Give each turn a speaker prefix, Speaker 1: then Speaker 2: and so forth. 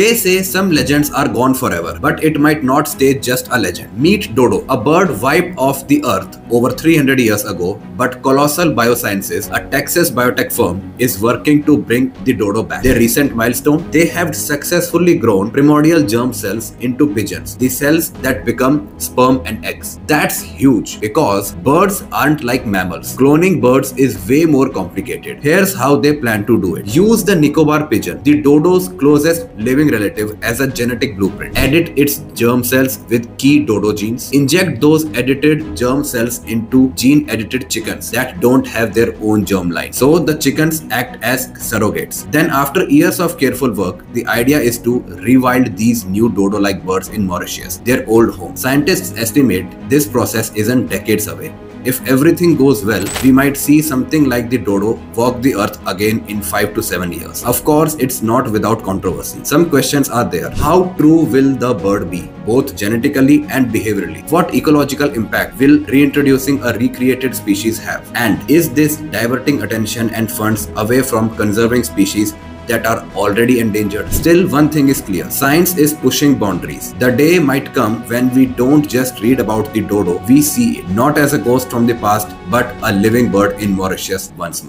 Speaker 1: They say some legends are gone forever, but it might not stay just a legend. Meet Dodo, a bird wiped off the earth over 300 years ago, but Colossal Biosciences, a Texas biotech firm, is working to bring the dodo back. Their recent milestone, they have successfully grown primordial germ cells into pigeons, the cells that become sperm and eggs. That's huge because birds aren't like mammals. Cloning birds is way more complicated. Here's how they plan to do it. Use the Nicobar pigeon, the dodo's closest living relative, as a genetic blueprint. Edit its germ cells with key dodo genes. Inject those edited germ cells into gene edited chickens that don't have their own germline. So the chickens act as surrogates. Then after years of careful work, the idea is to rewild these new dodo-like birds in Mauritius, their old home. Scientists estimate this process isn't decades away. If everything goes well, we might see something like the dodo walk the earth again in 5 to 7 years. Of course, it's not without controversy. Some questions are there. How true will the bird be, both genetically and behaviorally? What ecological impact will reintroducing a recreated species have? And is this diverting attention and funds away from conserving species that are already endangered. Still, one thing is clear science is pushing boundaries. The day might come when we don't just read about the dodo, we see it not as a ghost from the past but a living bird in Mauritius once more.